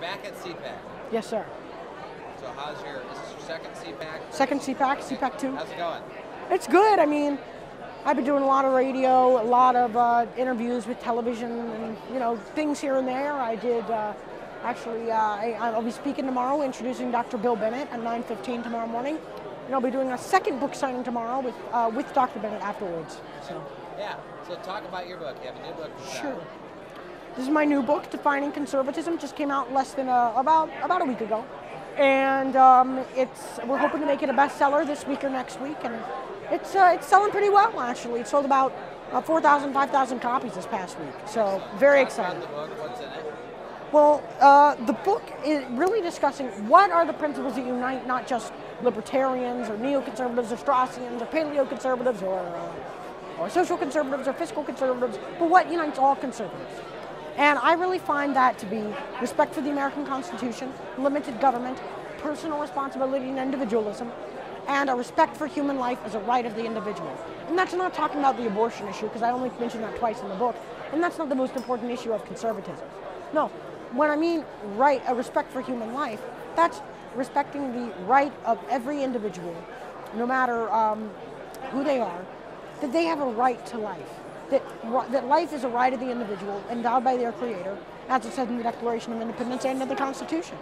back at CPAC. Yes, sir. So how's your, is this your second CPAC? Second CPAC, CPAC 2. How's it going? It's good. I mean, I've been doing a lot of radio, a lot of uh, interviews with television, and you know things here and there. I did uh, actually. Uh, I, I'll be speaking tomorrow, introducing Dr. Bill Bennett at 9:15 tomorrow morning, and I'll be doing a second book signing tomorrow with uh, with Dr. Bennett afterwards. So. Yeah. So talk about your book. You have a new book. Sure. This is my new book, Defining Conservatism. Just came out less than a, about about a week ago, and um, it's we're hoping to make it a bestseller this week or next week, and it's uh, it's selling pretty well actually. It sold about uh, 4,000, 5,000 copies this past week. So very excited. Well, uh, the book is really discussing what are the principles that unite not just libertarians or neoconservatives or Straussians or paleoconservatives or, uh, or social conservatives or fiscal conservatives, but what unites all conservatives. And I really find that to be respect for the American Constitution, limited government, personal responsibility and individualism, and a respect for human life as a right of the individual. And that's not talking about the abortion issue, because I only mention that twice in the book, and that's not the most important issue of conservatism. No, when I mean right, a respect for human life, that's respecting the right of every individual, no matter um, who they are, that they have a right to life. That, that life is a right of the individual endowed by their creator, as it says in the Declaration of Independence and in the Constitution.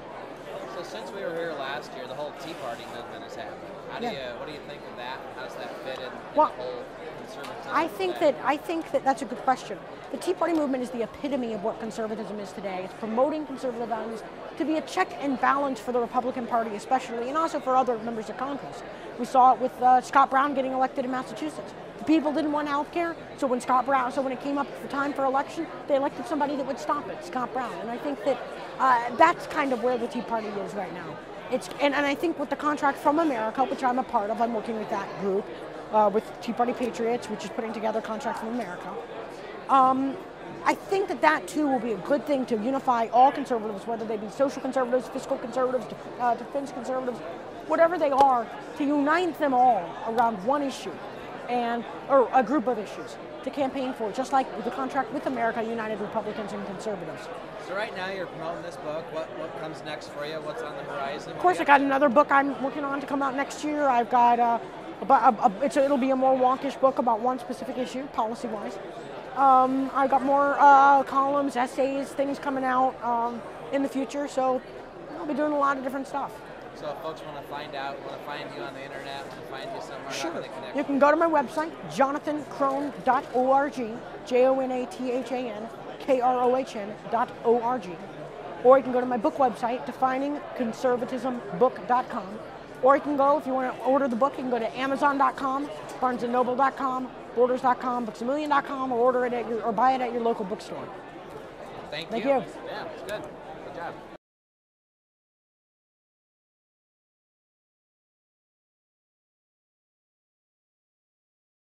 So since we were here last year, the whole Tea Party movement has happened. How do Yeah. you, what do you think of that? How does that fit in, in Well, the whole conservatism? I think that I think that that's a good question. The Tea Party movement is the epitome of what conservatism is today. It's promoting conservative values to be a check and balance for the Republican Party, especially, and also for other members of Congress. We saw it with uh, Scott Brown getting elected in Massachusetts. The people didn't want health care, so when Scott Brown, so when it came up for time for election, they elected somebody that would stop it, Scott Brown. And I think that uh, that's kind of where the Tea Party is right now. It's, and, and I think with the contract from America, which I'm a part of, I'm working with that group, uh, with Tea Party Patriots, which is putting together Contract from America. Um, I think that that too will be a good thing to unify all conservatives, whether they be social conservatives, fiscal conservatives, uh, defense conservatives, whatever they are, to unite them all around one issue and or a group of issues to campaign for, just like the contract with America united Republicans and conservatives. So right now you're promoting this book. What what comes next for you? What's on the horizon? Of course, I got another book I'm working on to come out next year. I've got uh, a, it's a, it'll be a more wonkish book about one specific issue, policy-wise. Um, I've got more uh, columns, essays, things coming out um, in the future. So I'll be doing a lot of different stuff. So if folks want to find out, want to find you on the internet, want to find you somewhere, Sure. You can go to my website, jonathankrohn.org, J O N A T H A N K R O H N dot O R G. Or you can go to my book website, definingconservatismbook.com. Or you can go, if you want to order the book, you can go to amazon.com, barnesandnoble.com, borders.com, booksamillion.com, or order it at your, or buy it at your local bookstore. Thank, Thank you. you. Yeah, it's good. Good job.